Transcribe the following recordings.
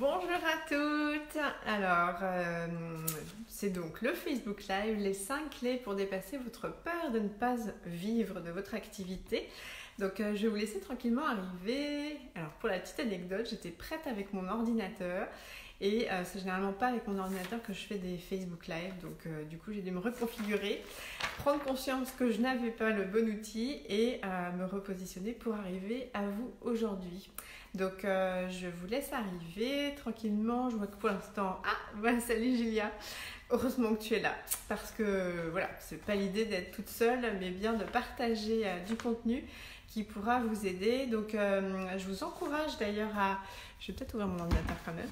Bonjour à toutes. Alors, euh, c'est donc le Facebook Live, les 5 clés pour dépasser votre peur de ne pas vivre de votre activité. Donc, euh, je vais vous laisser tranquillement arriver. Alors, pour la petite anecdote, j'étais prête avec mon ordinateur et euh, c'est généralement pas avec mon ordinateur que je fais des Facebook Live. Donc, du coup, j'ai dû me reconfigurer, prendre conscience que je n'avais pas le bon outil et me repositionner pour arriver à vous aujourd'hui. Donc, je vous laisse arriver tranquillement. Je vois que pour l'instant, ah, bah, salut Julia. Heureusement que tu es là parce que voilà, c'est pas l'idée d'être toute seule, mais bien de partager du contenu qui pourra vous aider. Donc, je vous encourage d'ailleurs à je vais peut-être ouvrir mon ordinateur quand même,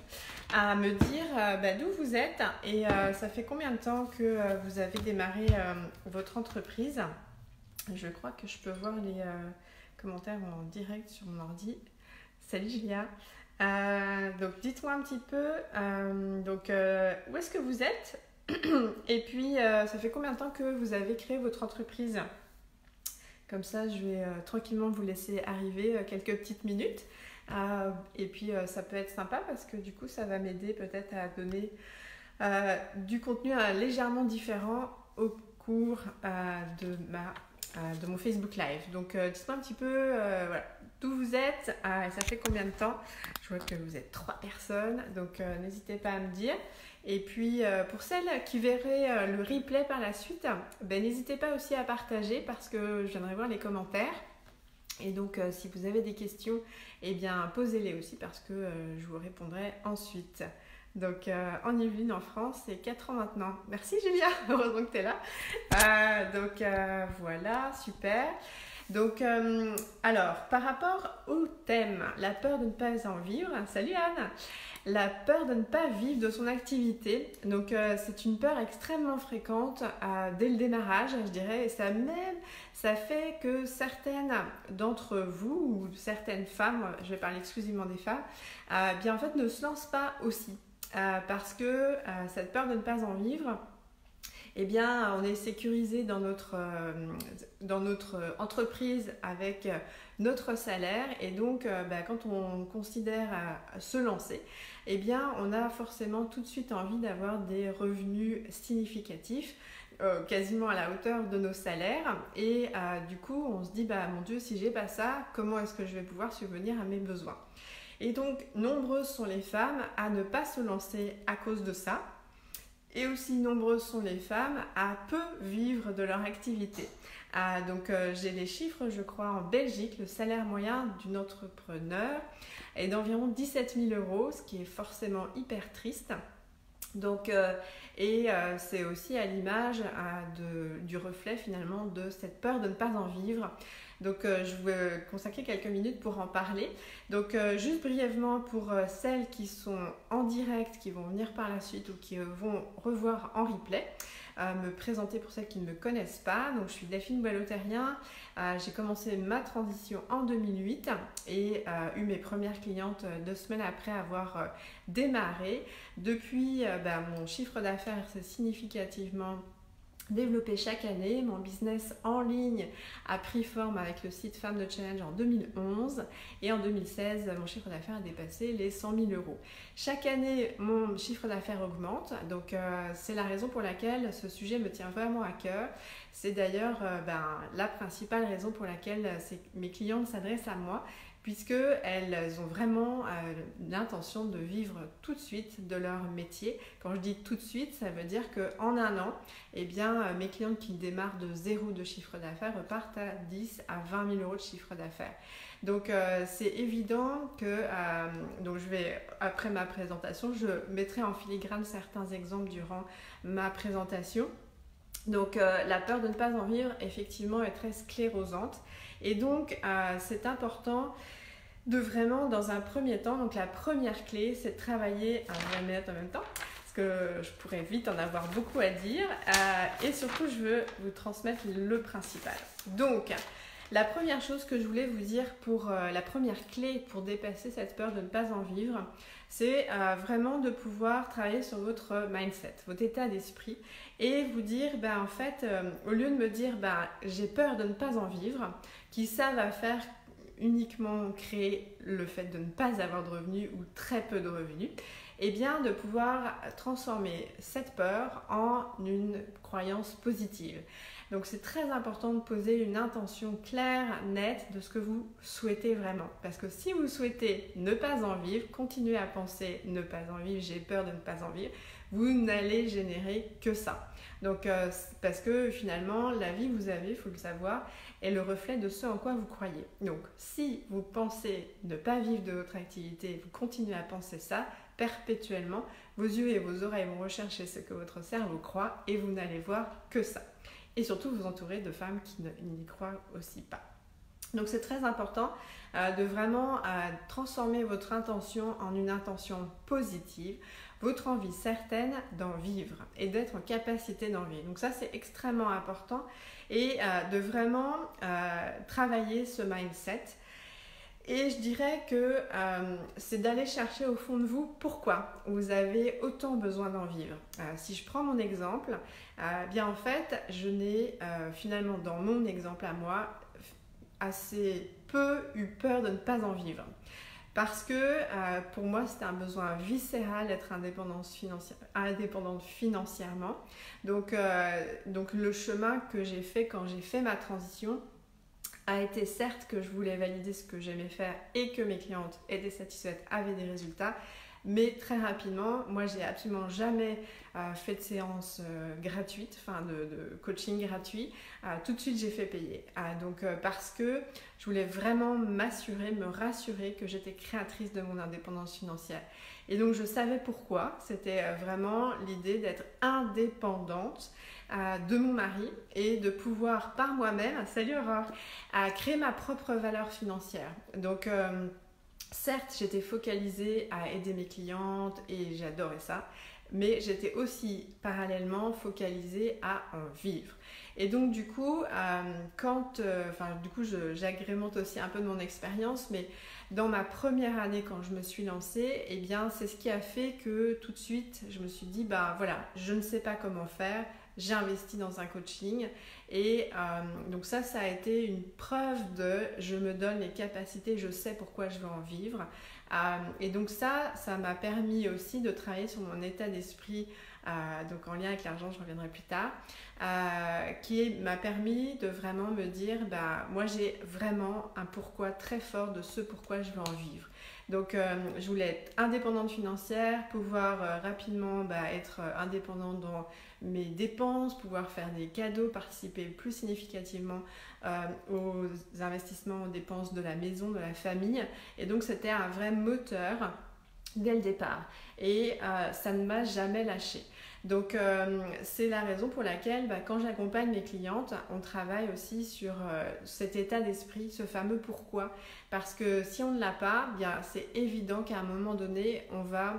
à me dire euh, bah, d'où vous êtes et euh, ça fait combien de temps que euh, vous avez démarré votre entreprise? Je crois que je peux voir les commentaires en direct sur mon ordi. Salut Julia. donc dites-moi un petit peu donc, où est-ce que vous êtes et puis ça fait combien de temps que vous avez créé votre entreprise? Comme ça, je vais tranquillement vous laisser arriver quelques petites minutes. Euh, et puis euh, ça peut être sympa parce que du coup ça va m'aider peut-être à donner euh, du contenu légèrement différent au cours de, mon Facebook Live. Donc dites-moi un petit peu d'où vous êtes et ça fait combien de temps? Je vois que vous êtes trois personnes, donc n'hésitez pas à me dire. Et puis pour celles qui verraient le replay par la suite, ben, n'hésitez pas aussi à partager parce que je viendrai voir les commentaires. Et donc, euh, si vous avez des questions, eh bien, posez-les aussi parce que euh, je vous répondrai ensuite. Donc, euh, en Yvelines, en France, c'est 4 ans maintenant. Merci Julia, heureusement que tu es là. donc, voilà, super. Donc, alors, par rapport au thème, la peur de ne pas en vivre, salut Anne la peur de ne pas vivre de son activité. Donc euh, c'est une peur extrêmement fréquente euh, dès le démarrage, je dirais, et ça même, ça fait que certaines d'entre vous ou certaines femmes, je vais parler exclusivement des femmes, euh, bien en fait ne se lancent pas aussi parce que cette peur de ne pas en vivre eh bien, on est sécurisé dans notre, notre entreprise avec notre salaire. Et donc bah, quand on considère se lancer, eh bien, on a forcément tout de suite envie d'avoir des revenus significatifs. Euh, quasiment à la hauteur de nos salaires. Et euh, du coup on se dit bah mon dieu si j'ai pas ça comment est-ce que je vais pouvoir subvenir à mes besoins? Et donc nombreuses sont les femmes à ne pas se lancer à cause de ça et aussi nombreuses sont les femmes à peu vivre de leur activité. Ah, donc euh, j'ai les chiffres, je crois, en Belgique, le salaire moyen d'une entrepreneur est d'environ 17 000 euros, ce qui est forcément hyper triste. Donc, euh, et euh, c'est aussi à l'image du reflet finalement de cette peur de ne pas en vivre. Donc, je vais consacrer quelques minutes pour en parler. Donc, juste brièvement pour celles qui sont en direct, qui vont venir par la suite ou qui vont revoir en replay me présenter pour celles qui ne me connaissent pas. Donc, je suis Delphine Boilotérien. Euh, j'ai commencé ma transition en 2008 et euh, eu mes premières clientes euh, deux semaines après avoir démarré. Depuis, ben, mon chiffre d'affaires s'est significativement développé chaque année. Mon business en ligne a pris forme avec le site Femme de Challenge en 2011 et en 2016, mon chiffre d'affaires a dépassé les 100 000 euros. Chaque année, mon chiffre d'affaires augmente, donc euh, c'est la raison pour laquelle ce sujet me tient vraiment à cœur. C'est d'ailleurs euh, ben, la principale raison pour laquelle euh, mes clients s'adressent à moi puisqu'elles ont vraiment euh, l'intention de vivre tout de suite de leur métier. Quand je dis tout de suite, ça veut dire qu'en un an, eh bien, euh, mes clientes qui démarrent de zéro de chiffre d'affaires repartent à 10 à 20 000 euros de chiffre d'affaires. Donc euh, c'est évident que, donc je vais, après ma présentation, je mettrai en filigrane certains exemples durant ma présentation. Donc la peur de ne pas en vivre, effectivement, est très sclérosante. Et donc, c'est important de vraiment, dans un premier temps, donc la première clé, c'est de travailler la mettre en même temps, parce que je pourrais vite en avoir beaucoup à dire, euh, et surtout, je veux vous transmettre le principal. Donc, la première chose que je voulais vous dire pour euh, la première clé pour dépasser cette peur de ne pas en vivre, c'est euh, vraiment de pouvoir travailler sur votre mindset, votre état d'esprit et vous dire, ben, en fait, au lieu de me dire, ben, j'ai peur de ne pas en vivre, qui ça va faire uniquement créer le fait de ne pas avoir de revenus ou très peu de revenus, et eh bien de pouvoir transformer cette peur en une croyance positive. Donc c'est très important de poser une intention claire, nette de ce que vous souhaitez vraiment. Parce que si vous souhaitez ne pas en vivre, continuez à penser ne pas en vivre, j'ai peur de ne pas en vivre, vous n'allez générer que ça. Donc euh, parce que finalement la vie que vous avez, il faut le savoir, est le reflet de ce en quoi vous croyez. Donc si vous pensez ne pas vivre de votre activité, vous continuez à penser ça perpétuellement, vos yeux et vos oreilles vont rechercher ce que votre cerveau croit et vous n'allez voir que ça et surtout vous entourer de femmes qui n'y croient aussi pas. Donc c'est très important euh, de vraiment euh, transformer votre intention en une intention positive, votre envie certaine d'en vivre et d'être en capacité d'en vivre. Donc ça c'est extrêmement important et euh, de vraiment travailler ce mindset et je dirais que euh, c'est d'aller chercher au fond de vous pourquoi vous avez autant besoin d'en vivre. Euh, si je prends mon exemple, euh, bien en fait, je n'ai finalement dans mon exemple à moi assez peu eu peur de ne pas en vivre. Parce que pour moi, c'était un besoin viscéral d'être indépendante, financièrement. Donc, donc le chemin que j'ai fait quand j'ai fait ma transition, a été certes que je voulais valider ce que j'aimais faire et que mes clientes étaient satisfaites, avaient des résultats, mais très rapidement, moi j'ai absolument jamais euh, fait de séance euh, gratuite, enfin de, coaching gratuit. Euh, tout de suite j'ai fait payer. donc parce que je voulais vraiment m'assurer, me rassurer que j'étais créatrice de mon indépendance financière. Et donc je savais pourquoi. C'était vraiment l'idée d'être indépendante de mon mari et de pouvoir par moi-même, salut Aurore, à créer ma propre valeur financière. Donc euh, certes, j'étais focalisée à aider mes clientes et j'adorais ça, mais j'étais aussi parallèlement focalisée à en vivre. Et donc du coup, euh, quand, euh, enfin du coup, j'agrémente aussi un peu de mon expérience, mais dans ma première année quand je me suis lancée, eh bien c'est ce qui a fait que tout de suite, je me suis dit, bah voilà, je ne sais pas comment faire, j'ai investi dans un coaching. Et euh, donc ça, ça a été une preuve de je me donne les capacités, je sais pourquoi je veux en vivre. Euh, et donc ça, ça m'a permis aussi de travailler sur mon état d'esprit, euh, donc en lien avec l'argent, je reviendrai plus tard, qui m'a permis de vraiment me dire, bah, moi j'ai vraiment un pourquoi très fort de ce pourquoi je veux en vivre. Donc, je voulais être indépendante financière, pouvoir rapidement bah, être indépendante dans mes dépenses, pouvoir faire des cadeaux, participer plus significativement euh, aux investissements, aux dépenses de la maison, de la famille. Et donc c'était un vrai moteur dès le départ. Et euh, ça ne m'a jamais lâché. Donc euh, c'est la raison pour laquelle bah, quand j'accompagne mes clientes, on travaille aussi sur cet état d'esprit, ce fameux pourquoi. Parce que si on ne l'a pas, bien c'est évident qu'à un moment donné, on va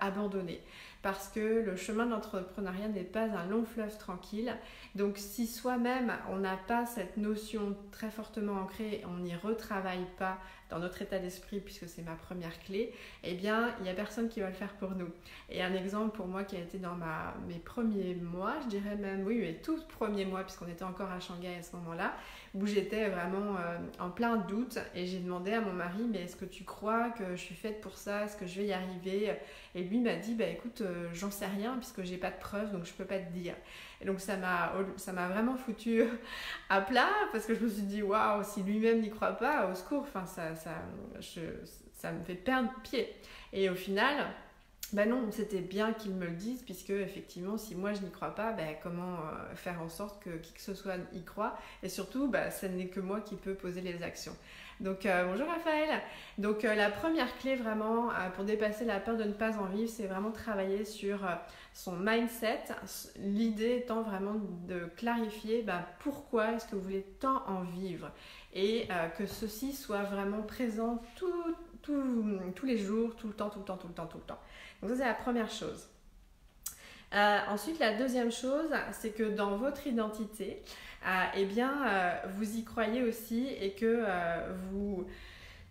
abandonner parce que le chemin de l'entrepreneuriat n'est pas un long fleuve tranquille. Donc si soi-même on n'a pas cette notion très fortement ancrée, on n'y retravaille pas dans notre état d'esprit puisque c'est ma première clé, eh bien il n'y a personne qui va le faire pour nous. Et un exemple pour moi qui a été dans ma, mes premiers mois, je dirais même oui, mes tout premiers mois puisqu'on était encore à Shanghai à ce moment-là, où j'étais vraiment euh, en plein doute et j'ai demandé à mon mari mais est-ce que tu crois que je suis faite pour ça? Est-ce que je vais y arriver? Et lui m'a dit bah écoute euh, j'en sais rien puisque j'ai pas de preuves donc je peux pas te dire. Et donc ça m'a vraiment foutu à plat parce que je me suis dit waouh si lui-même n'y croit pas au secours enfin ça ça ça me fait perdre pied. Et au final ben non, c'était bien qu'ils me le disent, puisque effectivement, si moi je n'y crois pas, ben, comment euh, faire en sorte que qui que ce soit y croit? Et surtout, ben, ce n'est que moi qui peux poser les actions. Donc euh, bonjour Raphaël. Donc euh, la première clé vraiment pour dépasser la peur de ne pas en vivre, c'est vraiment travailler sur son mindset. L'idée étant vraiment de clarifier ben, pourquoi est-ce que vous voulez tant en vivre et que ceci soit vraiment présent tous les jours, tout le temps, tout le temps, tout le temps, tout le temps. Donc ça c'est la première chose. Euh, ensuite, la deuxième chose, c'est que dans votre identité, euh, eh bien, euh, vous y croyez aussi et que vous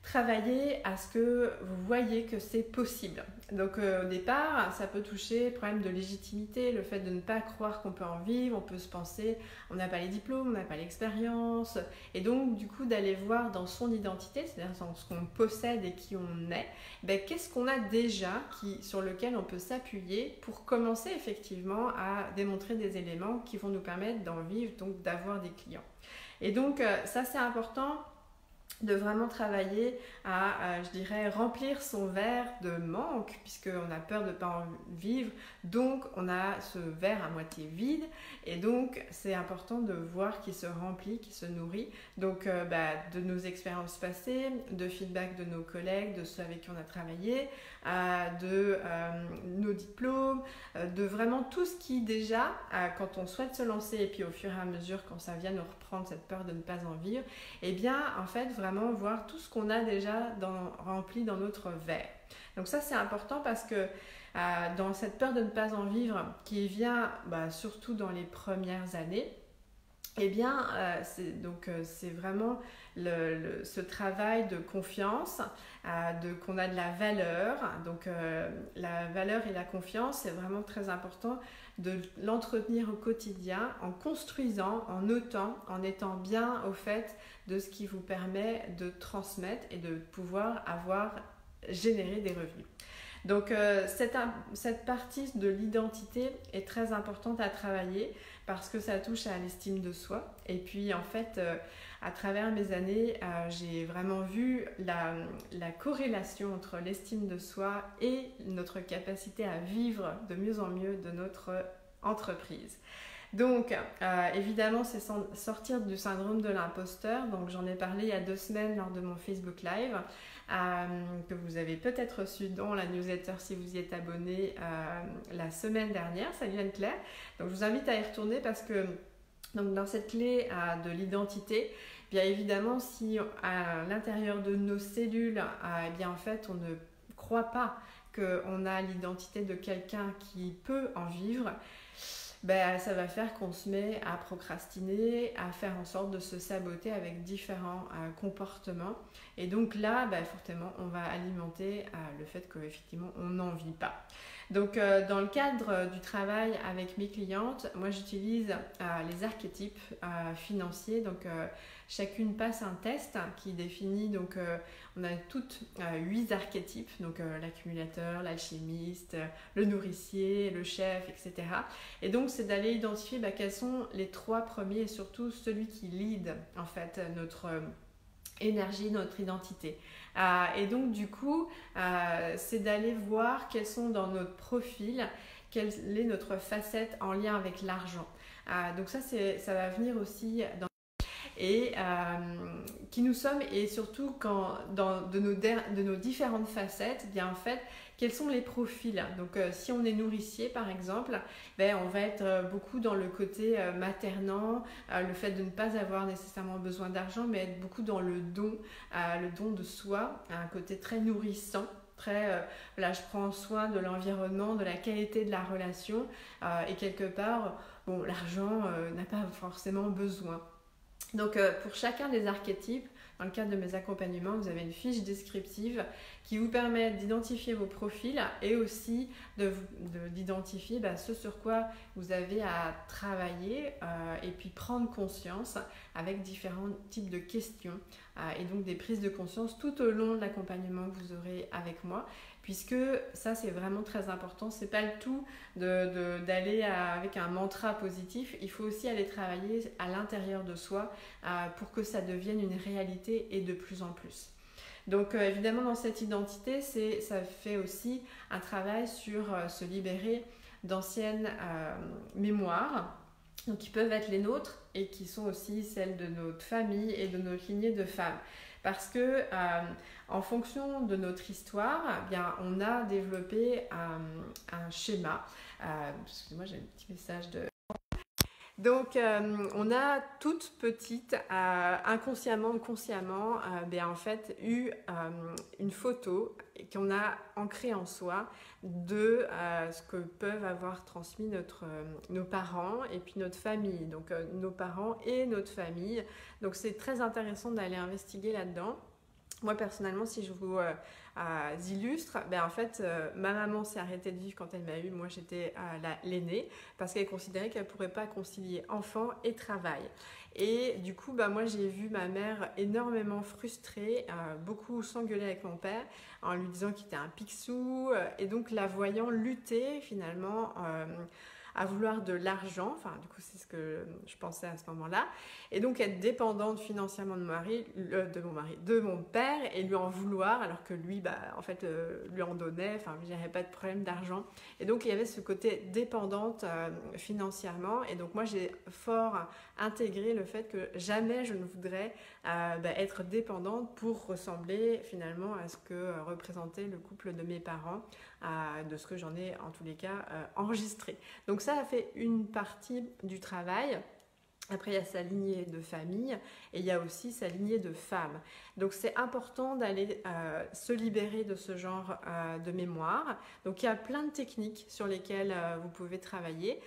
travailler à ce que vous voyez que c'est possible. Donc euh, au départ, ça peut toucher problème de légitimité, le fait de ne pas croire qu'on peut en vivre, on peut se penser on n'a pas les diplômes, on n'a pas l'expérience, et donc du coup d'aller voir dans son identité, c'est-à-dire dans ce qu'on possède et qui on est, ben, qu'est-ce qu'on a déjà qui, sur lequel on peut s'appuyer pour commencer effectivement à démontrer des éléments qui vont nous permettre d'en vivre, donc d'avoir des clients. Et donc euh, ça c'est important de vraiment travailler à, je dirais, remplir son verre de manque, puisqu'on a peur de ne pas en vivre. Donc, on a ce verre à moitié vide. Et donc, c'est important de voir qu'il se remplit, qu'il se nourrit. Donc, euh, bah, de nos expériences passées, de feedback de nos collègues, de ceux avec qui on a travaillé, de euh, nos diplômes, de vraiment tout ce qui, déjà, quand on souhaite se lancer, et puis au fur et à mesure, quand ça vient nous reprendre cette peur de ne pas en vivre, eh bien, en fait, vraiment, voir tout ce qu'on a déjà rempli dans notre verre. Donc ça c'est important parce que euh, dans cette peur de ne pas en vivre qui vient bah, surtout dans les premières années, eh bien, euh, c'est, donc euh, c'est vraiment le, ce travail de confiance, de qu'on a de la valeur. Donc la valeur et la confiance, c'est vraiment très important de l'entretenir au quotidien en construisant, en notant, en étant bien au fait de ce qui vous permet de transmettre et de pouvoir avoir généré des revenus. Donc euh, cette, cette, partie de l'identité est très importante à travailler parce que ça touche à l'estime de soi. Et puis en fait, euh, à travers mes années, euh, j'ai vraiment vu la, la corrélation entre l'estime de soi et notre capacité à vivre de mieux en mieux de notre entreprise. Donc, euh, évidemment, c'est sortir du syndrome de l'imposteur. Donc, j'en ai parlé il y a deux semaines lors de mon Facebook Live, que vous avez peut-être reçu dans la newsletter si vous y êtes abonné euh, la semaine dernière. Salut Anne-Claire. Donc, je vous invite à y retourner parce que donc, dans cette clé de l'identité, bien évidemment, si à l'intérieur de nos cellules, eh bien en fait, on ne croit pas qu'on a l'identité de quelqu'un qui peut en vivre, ben, ça va faire qu'on se met à procrastiner, à faire en sorte de se saboter avec différents euh, comportements. Et donc là, ben, forcément, on va alimenter euh, le fait qu'effectivement, on n'en vit pas. Donc, euh, dans le cadre du travail avec mes clientes, moi, j'utilise les archétypes financiers. Donc, chacune passe un test qui définit, donc, on a toutes huit archétypes, donc l'accumulateur, l'alchimiste, le nourricier, le chef, etc. Et donc, c'est d'aller identifier bah, quels sont les trois premiers et surtout celui qui lead en fait notre euh, énergie, notre identité. Euh, et donc du coup, euh, c'est d'aller voir quels sont dans notre profil, quelle est notre facette en lien avec l'argent. donc ça, ça va venir aussi dans et qui nous sommes et surtout quand dans de nos, de nos différentes facettes, bien en fait quels sont les profils? Donc, euh, si on est nourricier, par exemple, ben, on va être euh, beaucoup dans le côté euh, maternant, le fait de ne pas avoir nécessairement besoin d'argent, mais être beaucoup dans le don, le don de soi, un côté très nourrissant. Très, là, je prends soin de l'environnement, de la qualité de la relation, et quelque part, bon, l'argent n'a pas forcément besoin. Donc, pour chacun des archétypes, dans le cadre de mes accompagnements, vous avez une fiche descriptive qui vous permet d'identifier vos profils et aussi d'identifier de, bah, ce sur quoi vous avez à travailler euh, et puis prendre conscience avec différents types de questions euh, et donc des prises de conscience tout au long de l'accompagnement que vous aurez avec moi puisque ça c'est vraiment très important. C'est pas le tout d'aller avec un mantra positif, il faut aussi aller travailler à l'intérieur de soi euh, pour que ça devienne une réalité et de plus en plus. Donc euh, évidemment dans cette identité, ça fait aussi un travail sur euh, se libérer d'anciennes mémoires qui peuvent être les nôtres et qui sont aussi celles de notre famille et de notre lignée de femmes. Parce que en fonction de notre histoire, eh bien, on a développé un schéma. Excusez-moi, j'ai un petit message de donc, euh, on a toute petite, euh, inconsciemment consciemment, euh, ben, en fait, eu une photo qu'on a ancrée en soi de ce que peuvent avoir transmis notre, nos parents et puis notre famille. Donc, nos parents et notre famille. Donc, c'est très intéressant d'aller investiguer là-dedans. Moi personnellement, si je vous illustre, ben en fait, ma maman s'est arrêtée de vivre quand elle m'a eu. Moi, j'étais l'aînée parce qu'elle considérait qu'elle ne pourrait pas concilier enfant et travail. Et du coup, bah, moi, j'ai vu ma mère énormément frustrée, euh, beaucoup s'engueuler avec mon père en lui disant qu'il était un pixou, euh, et donc la voyant lutter finalement. Euh, à vouloir de l'argent, enfin du coup c'est ce que je pensais à ce moment-là, et donc être dépendante financièrement de mon mari, de mon père, et lui en vouloir, alors que lui, bah, en fait, euh, lui en donnait, enfin j'avais pas de problème d'argent, et donc il y avait ce côté dépendante euh, financièrement, et donc moi j'ai fort intégré le fait que jamais je ne voudrais euh, bah, être dépendante pour ressembler finalement à ce que représentait le couple de mes parents, de ce que j'en ai en tous les cas enregistré. Donc ça fait une partie du travail. Après, il y a sa lignée de famille et il y a aussi sa lignée de femmes. Donc, c'est important d'aller euh, se libérer de ce genre euh, de mémoire. Donc, il y a plein de techniques sur lesquelles euh, vous pouvez travailler.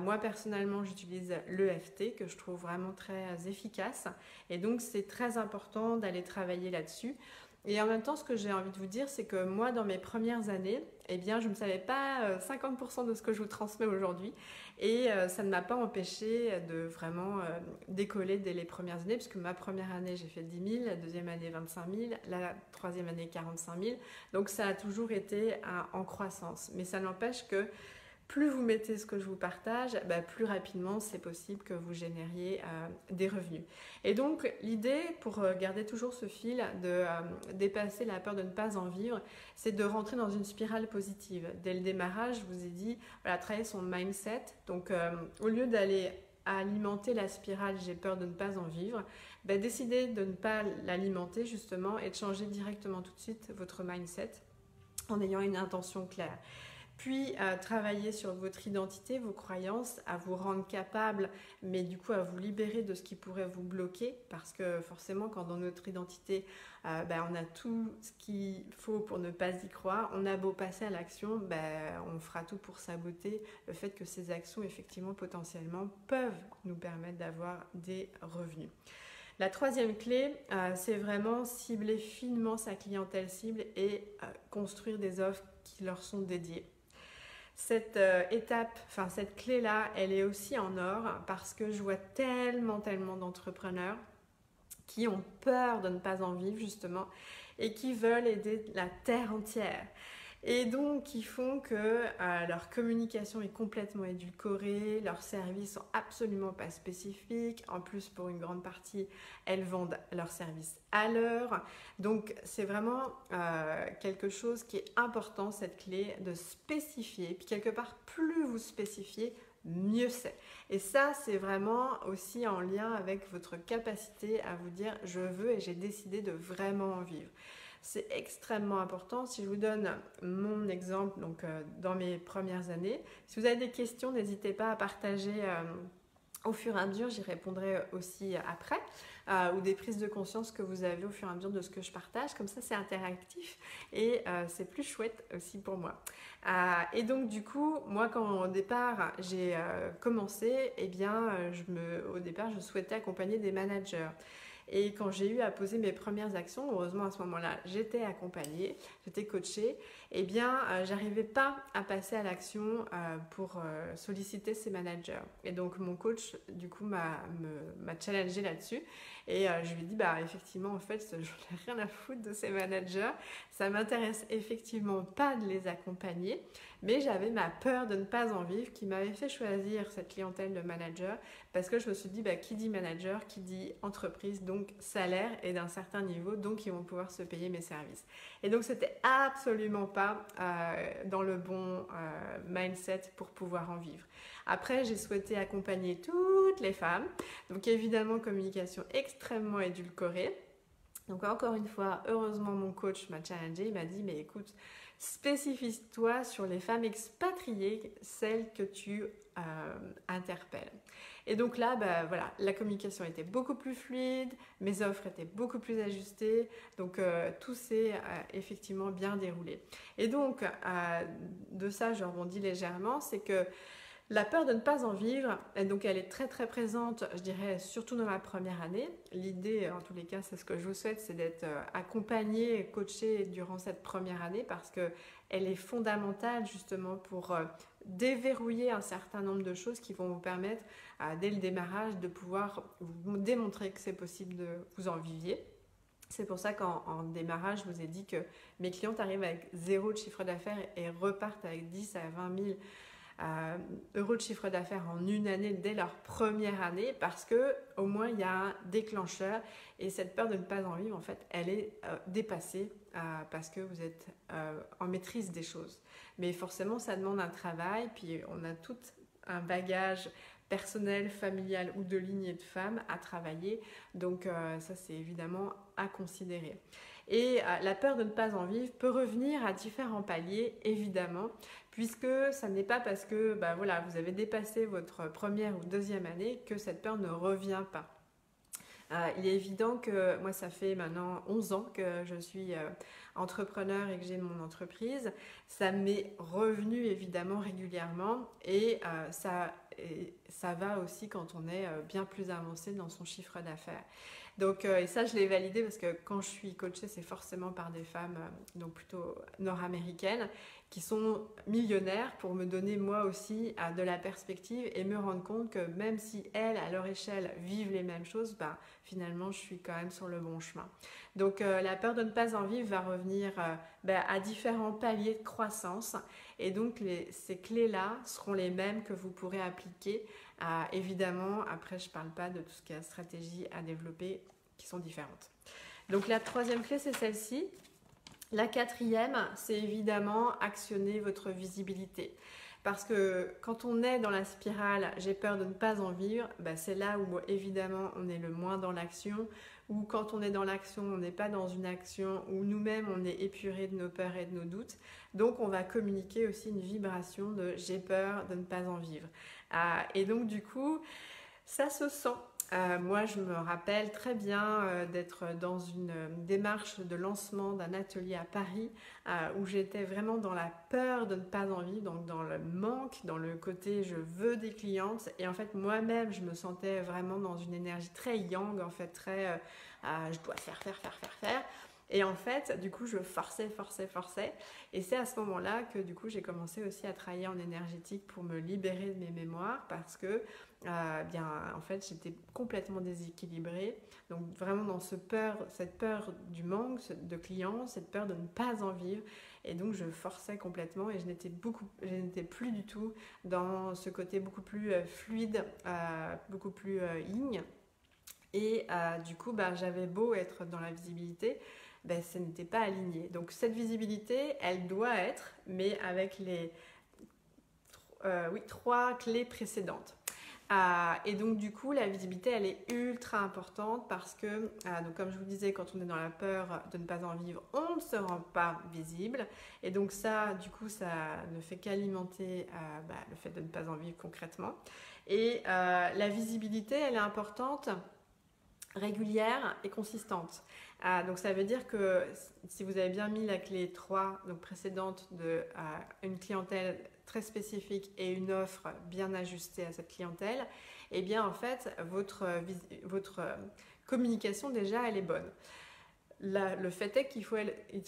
moi, personnellement, j'utilise l'EFT que je trouve vraiment très efficace. Et donc, c'est très important d'aller travailler là-dessus. Et en même temps, ce que j'ai envie de vous dire, c'est que moi, dans mes premières années, eh bien, je ne savais pas 50% de ce que je vous transmets aujourd'hui. Et euh, ça ne m'a pas empêché de vraiment euh, décoller dès les premières années, puisque ma première année, j'ai fait 10 000, la deuxième année, 25 000, la troisième année, 45 000. Donc ça a toujours été en croissance. Mais ça n'empêche que plus vous mettez ce que je vous partage, bah, plus rapidement c'est possible que vous génériez euh, des revenus. Et donc l'idée pour euh, garder toujours ce fil de euh, dépasser la peur de ne pas en vivre, c'est de rentrer dans une spirale positive. Dès le démarrage, je vous ai dit, voilà, travailler son mindset. Donc au lieu d'aller alimenter la spirale j'ai peur de ne pas en vivre, bah, décidez de ne pas l'alimenter justement et de changer directement tout de suite votre mindset en ayant une intention claire puis à travailler sur votre identité, vos croyances, à vous rendre capable, mais du coup à vous libérer de ce qui pourrait vous bloquer, parce que forcément quand dans notre identité, euh, ben, on a tout ce qu'il faut pour ne pas y croire, on a beau passer à l'action, ben, on fera tout pour saboter le fait que ces actions effectivement potentiellement peuvent nous permettre d'avoir des revenus. La troisième clé, euh, c'est vraiment cibler finement sa clientèle cible et euh, construire des offres qui leur sont dédiées. Cette euh, étape, enfin cette clé-là, elle est aussi en or parce que je vois tellement, tellement d'entrepreneurs qui ont peur de ne pas en vivre justement et qui veulent aider la terre entière et donc qui font que euh, leur communication est complètement édulcorée, leurs services sont absolument pas spécifiques, en plus pour une grande partie elles vendent leurs services à l'heure, donc c'est vraiment euh, quelque chose qui est important cette clé de spécifier, puis quelque part plus vous spécifiez, mieux c'est. Et ça, c'est vraiment aussi en lien avec votre capacité à vous dire je veux et j'ai décidé de vraiment en vivre. C'est extrêmement important. Si je vous donne mon exemple, donc euh, dans mes premières années, si vous avez des questions, n'hésitez pas à partager euh, au fur et à mesure, j'y répondrai aussi après, euh, ou des prises de conscience que vous avez au fur et à mesure de ce que je partage. Comme ça, c'est interactif et c'est plus chouette aussi pour moi. et donc, du coup, moi, quand au départ j'ai commencé, eh bien, je me, au départ, je souhaitais accompagner des managers. Et quand j'ai eu à poser mes premières actions, heureusement à ce moment-là, j'étais accompagnée, j'étais coachée, eh bien, euh, j'arrivais pas à passer à l'action euh, pour euh, solliciter ces managers. Et donc, mon coach, du coup, m'a challengé là-dessus. Et je lui ai dit, bah, effectivement, en fait, je n'ai rien à foutre de ces managers. Ça m'intéresse effectivement pas de les accompagner mais j'avais ma peur de ne pas en vivre qui m'avait fait choisir cette clientèle de manager parce que je me suis dit, bah, qui dit manager, qui dit entreprise, donc salaire et d'un certain niveau, donc ils vont pouvoir se payer mes services. Et donc c'était absolument pas euh, dans le bon euh, mindset pour pouvoir en vivre. Après, j'ai souhaité accompagner toutes les femmes, donc évidemment communication extrêmement édulcorée. Donc encore une fois, heureusement mon coach m'a challengé, il m'a dit mais écoute, spécifie-toi sur les femmes expatriées, celles que tu euh, interpelles. Et donc là, bah, voilà, la communication était beaucoup plus fluide, mes offres étaient beaucoup plus ajustées, donc euh, tout s'est euh, effectivement bien déroulé. Et donc, de ça, je rebondis légèrement, c'est que La peur de ne pas en vivre, donc elle est très très présente, je dirais, surtout dans la première année. L'idée, en tous les cas, c'est ce que je vous souhaite, c'est d'être euh, accompagné, coaché durant cette première année parce que elle est fondamentale justement pour euh, déverrouiller un certain nombre de choses qui vont vous permettre, dès le démarrage, de pouvoir démontrer que c'est possible de vous en viviez. C'est pour ça qu'en démarrage, je vous ai dit que mes clientes arrivent avec zéro de chiffre d'affaires et repartent avec 10 à 20 000 euh, euros de chiffre d'affaires en une année dès leur première année parce que au moins il y a un déclencheur et cette peur de ne pas en vivre en fait elle est euh, dépassée euh, parce que vous êtes en maîtrise des choses mais forcément ça demande un travail puis on a tout un bagage personnel, familial ou de lignée de femmes à travailler. Donc ça, c'est évidemment à considérer. Et la peur de ne pas en vivre peut revenir à différents paliers, évidemment puisque ça n'est pas parce que bah, voilà, vous avez dépassé votre première ou deuxième année que cette peur ne revient pas. Euh, il est évident que moi, ça fait maintenant 11 ans que je suis euh, entrepreneur et que j'ai mon entreprise. Ça m'est revenu évidemment régulièrement euh, et ça va aussi quand on est bien plus avancé dans son chiffre d'affaires. Donc, et ça, je l'ai validé parce que quand je suis coachée, c'est forcément par des femmes, donc plutôt nord-américaines, qui sont millionnaires pour me donner moi aussi de la perspective et me rendre compte que même si elles, à leur échelle, vivent les mêmes choses, bah, finalement, je suis quand même sur le bon chemin. Donc euh, la peur de ne pas en vivre va revenir euh, bah, à différents paliers de croissance et donc ces clés-là seront les mêmes que vous pourrez appliquer. Évidemment, après, je ne parle pas de tout ce qui est stratégie à développer qui sont différentes. Donc la troisième clé, c'est celle-ci. La quatrième, c'est évidemment actionner votre visibilité. Parce que quand on est dans la spirale, j'ai peur de ne pas en vivre, bah, c'est là où évidemment on est le moins dans l'action. Ou quand on est dans l'action, on n'est pas dans une action où nous-mêmes on est épuré de nos peurs et de nos doutes. Donc on va communiquer aussi une vibration de j'ai peur de ne pas en vivre. Ah, et donc du coup, ça se sent. Euh, moi, je me rappelle très bien euh, d'être dans une euh, démarche de lancement d'un atelier à Paris où j'étais vraiment dans la peur de ne pas en vivre, donc dans le manque, dans le côté je veux des clientes. Et en fait, moi-même, je me sentais vraiment dans une énergie très yang, en fait, très je dois faire, faire, faire, faire, faire. Et en fait, du coup, je forçais, forçais, forçais. Et c'est à ce moment-là que, du coup, j'ai commencé aussi à travailler en énergétique pour me libérer de mes mémoires parce que, euh, bien, en fait, j'étais complètement déséquilibrée. Donc, vraiment dans ce peur, cette peur du manque de clients, cette peur de ne pas en vivre. Et donc, je forçais complètement et je n'étais beaucoup, je n'étais plus du tout dans ce côté beaucoup plus euh, fluide, euh, beaucoup plus yin. Et du coup, bah, j'avais beau être dans la visibilité, ben, ce n'était pas aligné. Donc cette visibilité, elle doit être, mais avec les euh, oui, trois clés précédentes. Euh, et donc du coup, la visibilité, elle est ultra importante parce que, euh, donc comme je vous disais, quand on est dans la peur de ne pas en vivre, on ne se rend pas visible. Et donc ça, du coup, ça ne fait qu'alimenter bah, le fait de ne pas en vivre concrètement. Et la visibilité, elle est importante régulière et consistante. Ah, donc ça veut dire que si vous avez bien mis la clé 3 donc précédente de une clientèle très spécifique et une offre bien ajustée à cette clientèle, eh bien en fait votre, votre communication déjà elle est bonne. le fait est qu'il faut,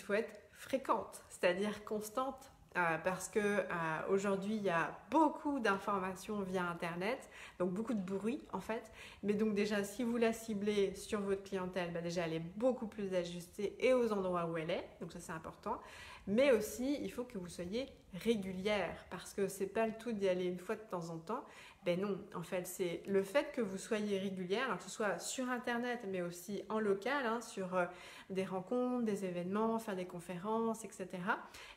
faut être fréquente, c'est-à-dire constante euh, parce que euh, aujourd'hui il y a beaucoup d'informations via internet, donc beaucoup de bruit en fait. Mais donc déjà si vous la ciblez sur votre clientèle, bah, déjà elle est beaucoup plus ajustée et aux endroits où elle est, donc ça c'est important. Mais aussi il faut que vous soyez régulière parce que c'est pas le tout d'y aller une fois de temps en temps. Ben non, en fait, c'est le fait que vous soyez régulière, que ce soit sur Internet, mais aussi en local, hein, sur euh, des rencontres, des événements, faire des conférences, etc.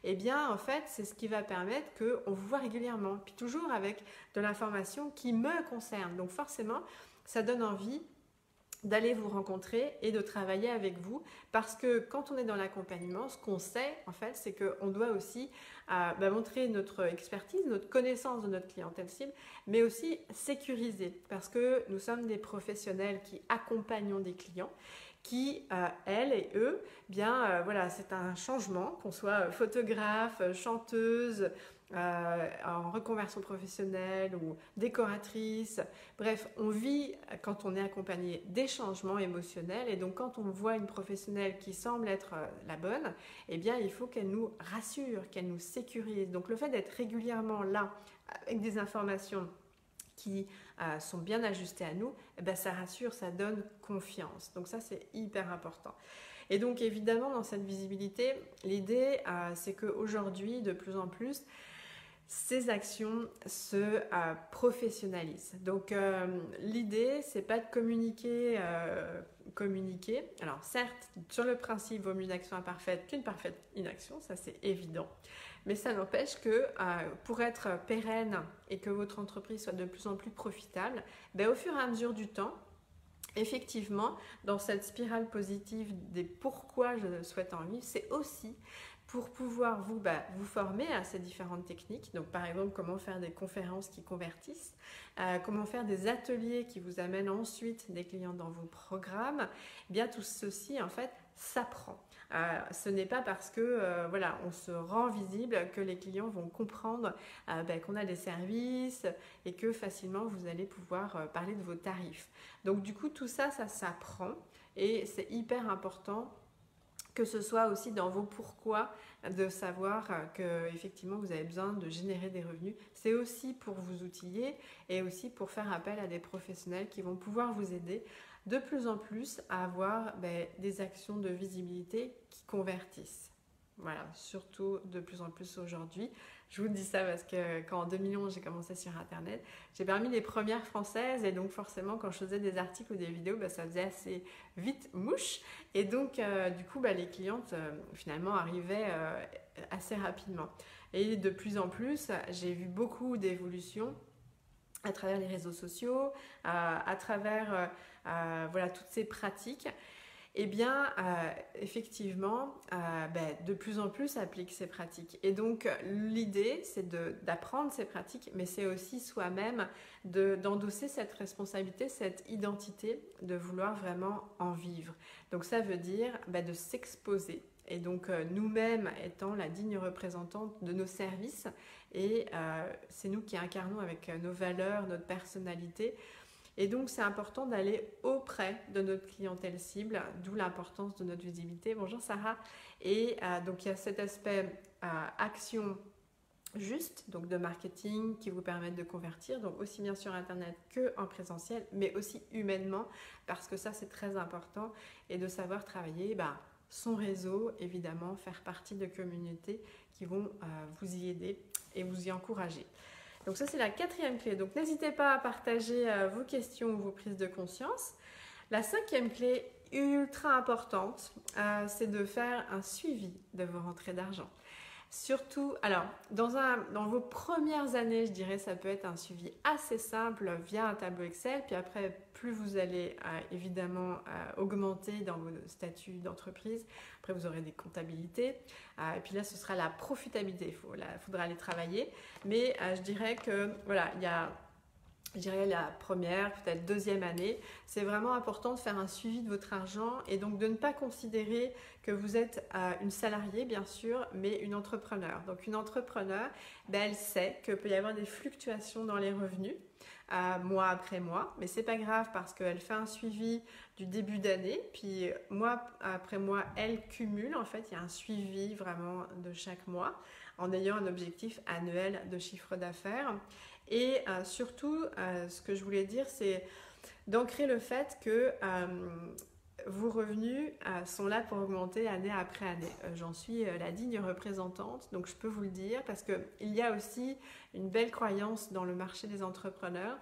Eh bien, en fait, c'est ce qui va permettre qu'on vous voit régulièrement, puis toujours avec de l'information qui me concerne. Donc forcément, ça donne envie d'aller vous rencontrer et de travailler avec vous. Parce que quand on est dans l'accompagnement, ce qu'on sait en fait, c'est qu'on doit aussi euh, bah, montrer notre expertise, notre connaissance de notre clientèle cible, mais aussi sécuriser. Parce que nous sommes des professionnels qui accompagnons des clients qui, euh, elles et eux, bien euh, voilà, c'est un changement, qu'on soit photographe, chanteuse, euh, en reconversion professionnelle ou décoratrice. Bref, on vit quand on est accompagné des changements émotionnels et donc quand on voit une professionnelle qui semble être la bonne, eh bien il faut qu'elle nous rassure, qu'elle nous sécurise. Donc le fait d'être régulièrement là avec des informations qui euh, sont bien ajustés à nous, eh ben, ça rassure, ça donne confiance. Donc ça, c'est hyper important. Et donc évidemment, dans cette visibilité, l'idée, euh, c'est qu'aujourd'hui, de plus en plus, ces actions se euh, professionnalisent. Donc l'idée, c'est pas de communiquer, communiquer. Alors certes, sur le principe, vaut mieux une action imparfaite qu'une parfaite inaction, ça c'est évident. Mais ça n'empêche que euh, pour être pérenne et que votre entreprise soit de plus en plus profitable, ben, au fur et à mesure du temps, effectivement, dans cette spirale positive des pourquoi je souhaite en vivre, c'est aussi pour pouvoir vous, bah, vous former à ces différentes techniques. Donc par exemple, comment faire des conférences qui convertissent, euh, comment faire des ateliers qui vous amènent ensuite des clients dans vos programmes. Eh bien tout ceci, en fait, s'apprend. Euh, ce n'est pas parce que euh, voilà, on se rend visible que les clients vont comprendre ben, qu'on a des services et que facilement vous allez pouvoir parler de vos tarifs. Donc du coup, tout ça, ça s'apprend et c'est hyper important que ce soit aussi dans vos pourquoi de savoir que effectivement vous avez besoin de générer des revenus. C'est aussi pour vous outiller et aussi pour faire appel à des professionnels qui vont pouvoir vous aider de plus en plus à avoir ben, des actions de visibilité qui convertissent. Voilà, surtout de plus en plus aujourd'hui. Je vous dis ça parce que quand en 2011 j'ai commencé sur Internet, j'ai parmi les premières françaises et donc forcément quand je faisais des articles ou des vidéos, ben, ça faisait assez vite mouche. Et donc euh, du coup, ben, les clientes euh, finalement arrivaient euh, assez rapidement. Et de plus en plus, j'ai vu beaucoup d'évolutions à travers les réseaux sociaux, à travers voilà, toutes ces pratiques, eh bien, euh, effectivement, euh, ben, de plus en plus applique ces pratiques. Et donc, l'idée, c'est d'apprendre ces pratiques, mais c'est aussi soi-même d'endosser cette responsabilité, cette identité, de vouloir vraiment en vivre. Donc, ça veut dire ben, de s'exposer. Et donc, nous-mêmes étant la digne représentante de nos services, et c'est nous qui incarnons avec nos valeurs, notre personnalité, et donc, c'est important d'aller auprès de notre clientèle cible, d'où l'importance de notre visibilité. Bonjour Sarah. Et euh, donc, il y a cet aspect euh, action juste, donc de marketing qui vous permettent de convertir, donc aussi bien sur Internet que en présentiel, mais aussi humainement, parce que ça, c'est très important, et de savoir travailler bah, son réseau, évidemment, faire partie de communautés qui vont euh, vous y aider et vous y encourager. Donc ça, c'est la quatrième clé. Donc n'hésitez pas à partager euh, vos questions ou vos prises de conscience. La cinquième clé, ultra importante, euh, c'est de faire un suivi de vos rentrées d'argent. Surtout, alors, dans, vos premières années, je dirais, ça peut être un suivi assez simple via un tableau Excel. Puis après, plus vous allez euh, évidemment euh, augmenter dans vos statuts d'entreprise, après vous aurez des comptabilités. Euh, et puis là, ce sera la profitabilité. Il faudra aller travailler. Mais je dirais que, voilà, il y a je dirais la première, peut-être deuxième année, c'est vraiment important de faire un suivi de votre argent et donc de ne pas considérer que vous êtes euh, une salariée, bien sûr, mais une entrepreneur. Donc une entrepreneur, ben, elle sait qu'il peut y avoir des fluctuations dans les revenus. Euh, mois après mois, mais c'est pas grave parce qu'elle fait un suivi du début d'année, puis mois après mois, elle cumule. En fait, il y a un suivi vraiment de chaque mois en ayant un objectif annuel de chiffre d'affaires. Et euh, surtout, euh, ce que je voulais dire, c'est d'ancrer le fait que euh, vos revenus sont là pour augmenter année après année. J'en suis la digne représentante, donc je peux vous le dire, parce qu'il y a aussi une belle croyance dans le marché des entrepreneurs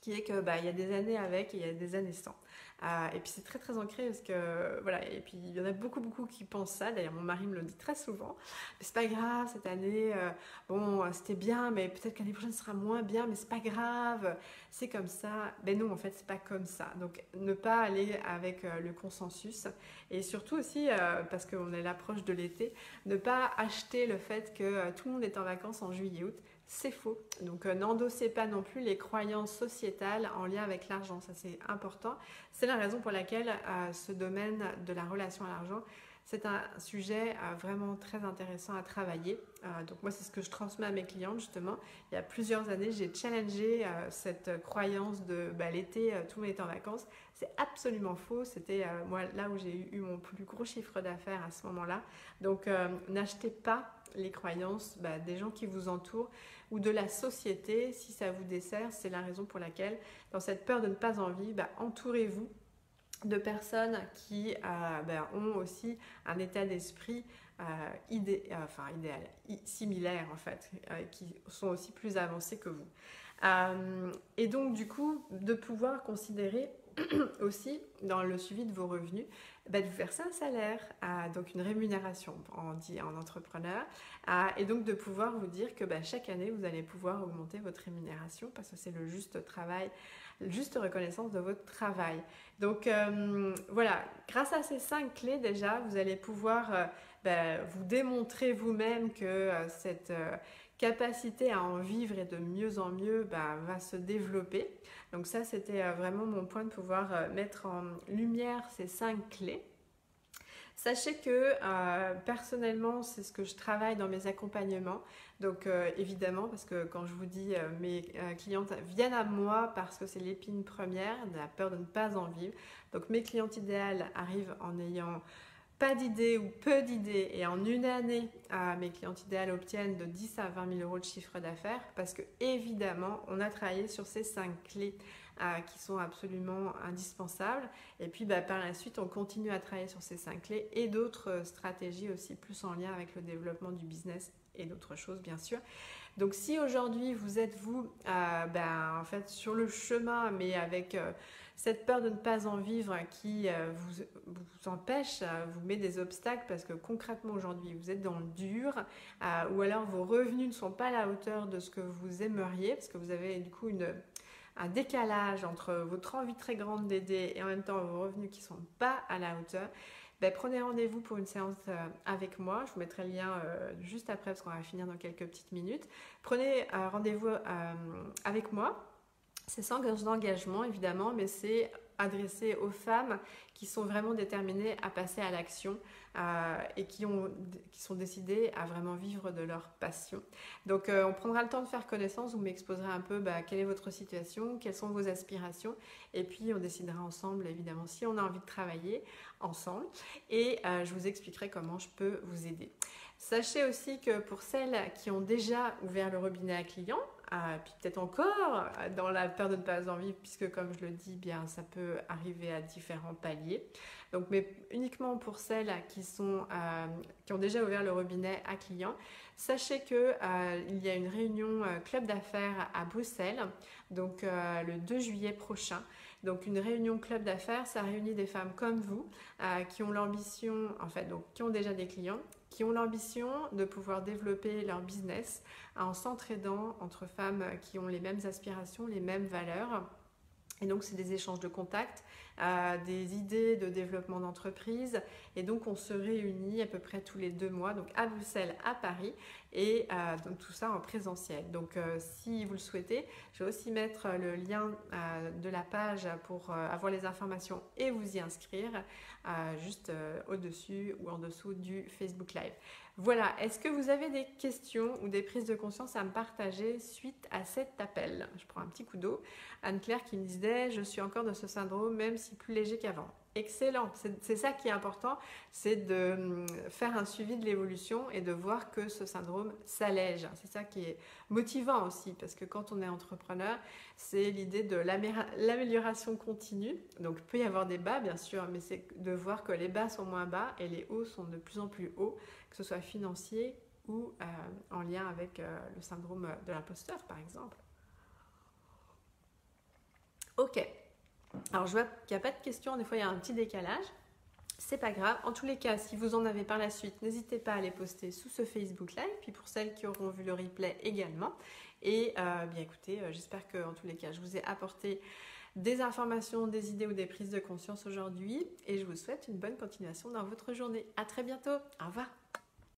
qui est que bah, y a des années avec et il y a des années sans. Euh, et puis c'est très très ancré parce que voilà, et puis il y en a beaucoup beaucoup qui pensent ça. D'ailleurs mon mari me le dit très souvent. Mais c'est pas grave cette année. Euh, bon, c'était bien, mais peut-être qu'année prochaine sera moins bien, mais c'est pas grave. C'est comme ça. Ben non, en fait c'est pas comme ça. Donc ne pas aller avec euh, le consensus et surtout aussi parce qu'on est l'approche de l'été, ne pas acheter le fait que tout le monde est en vacances en juillet-août c'est faux. Donc euh, n'endossez pas non plus les croyances sociétales en lien avec l'argent, ça c'est important. C'est la raison pour laquelle ce domaine de la relation à l'argent c'est un sujet euh, vraiment très intéressant à travailler. Euh, donc moi, c'est ce que je transmets à mes clientes justement. Il y a plusieurs années, j'ai challengé euh, cette croyance de bah, l'été, tout le monde est en vacances. C'est absolument faux. C'était moi là où j'ai eu mon plus gros chiffre d'affaires à ce moment-là. Donc n'achetez pas les croyances bah, des gens qui vous entourent ou de la société si ça vous dessert. C'est la raison pour laquelle, dans cette peur de ne pas en vivre, bah, entourez-vous de personnes qui euh, ben, ont aussi un état d'esprit euh, idé euh, idéal, similaire en fait, qui sont aussi plus avancés que vous. et donc du coup, de pouvoir considérer aussi dans le suivi de vos revenus, bah, de vous verser un salaire, donc une rémunération, on dit en entrepreneur, et donc de pouvoir vous dire que bah, chaque année, vous allez pouvoir augmenter votre rémunération parce que c'est le juste travail, juste reconnaissance de votre travail. Donc euh, voilà, grâce à ces cinq clés déjà, vous allez pouvoir euh, bah, vous démontrer vous-même que euh, cette capacité à en vivre et de mieux en mieux bah, va se développer. Donc ça, c'était euh, vraiment mon point de pouvoir euh, mettre en lumière ces cinq clés. Sachez que euh, personnellement, c'est ce que je travaille dans mes accompagnements. Donc évidemment, parce que quand je vous dis mes clientes viennent à moi parce que c'est l'épine première, la peur de ne pas en vivre. Donc mes clientes idéales arrivent en ayant pas d'idées ou peu d'idées et en une année, mes clientes idéales obtiennent de 10 à 20 000 euros de chiffre d'affaires parce que évidemment, on a travaillé sur ces cinq clés qui sont absolument indispensables. Et puis bah, par la suite, on continue à travailler sur ces cinq clés et d'autres euh, stratégies aussi plus en lien avec le développement du business et d'autres choses bien sûr. Donc si aujourd'hui vous êtes vous euh, ben, en fait sur le chemin mais avec euh, cette peur de ne pas en vivre qui euh, vous, empêche, vous met des obstacles parce que concrètement aujourd'hui vous êtes dans le dur ou alors vos revenus ne sont pas à la hauteur de ce que vous aimeriez parce que vous avez du coup un décalage entre votre envie très grande d'aider et en même temps vos revenus qui ne sont pas à la hauteur, ben, prenez rendez-vous pour une séance euh, avec moi. Je vous mettrai le lien euh, juste après parce qu'on va finir dans quelques petites minutes. Prenez euh, rendez-vous avec moi. C'est sans engagement évidemment, mais c'est adressé aux femmes qui sont vraiment déterminées à passer à l'action euh, et qui, ont, qui sont décidées à vraiment vivre de leur passion. Donc euh, on prendra le temps de faire connaissance, vous m'exposerez un peu bah, quelle est votre situation, quelles sont vos aspirations et puis on décidera ensemble évidemment si on a envie de travailler ensemble et euh, je vous expliquerai comment je peux vous aider. Sachez aussi que pour celles qui ont déjà ouvert le robinet à clients, puis peut-être encore dans la peur de ne pas en vivre, puisque comme je le dis, bien ça peut arriver à différents paliers. Donc, mais uniquement pour celles qui sont euh, qui ont déjà ouvert le robinet à clients, sachez que euh, il y a une réunion euh, club d'affaires à Bruxelles, donc le 2 juillet prochain. Donc une réunion club d'affaires, ça réunit des femmes comme vous qui ont l'ambition, en fait, donc qui ont déjà des clients qui ont l'ambition de pouvoir développer leur business en s'entraidant entre femmes qui ont les mêmes aspirations, les mêmes valeurs. Et donc, c'est des échanges de contacts, euh, des idées de développement d'entreprise. Et donc, on se réunit à peu près tous les deux mois, donc à Bruxelles, à Paris, et euh, donc tout ça en présentiel. Donc, euh, si vous le souhaitez, je vais aussi mettre le lien de la page pour avoir les informations et vous y inscrire, juste au-dessus ou en dessous du Facebook Live. Voilà, est-ce que vous avez des questions ou des prises de conscience à me partager suite à cet appel? Je prends un petit coup d'eau. Anne-Claire qui me disait, je suis encore dans ce syndrome, même si plus léger qu'avant. Excellent, c'est ça qui est important, c'est de hum, faire un suivi de l'évolution et de voir que ce syndrome s'allège. C'est ça qui est motivant aussi, parce que quand on est entrepreneur, c'est l'idée de l'amélioration continue. Donc il peut y avoir des bas, bien sûr, mais c'est de voir que les bas sont moins bas et les hauts sont de plus en plus hauts, que ce soit financier ou euh, en lien avec euh, le syndrome de l'imposteur, par exemple. Ok. Alors je vois qu'il n'y a pas de questions, des fois il y a un petit décalage. C'est pas grave. En tous les cas, si vous en avez par la suite, n'hésitez pas à les poster sous ce Facebook Live. Puis pour celles qui auront vu le replay également. Et euh, bien écoutez, euh, j'espère que en tous les cas, je vous ai apporté des informations, des idées ou des prises de conscience aujourd'hui. Et je vous souhaite une bonne continuation dans votre journée. À très bientôt. Au revoir.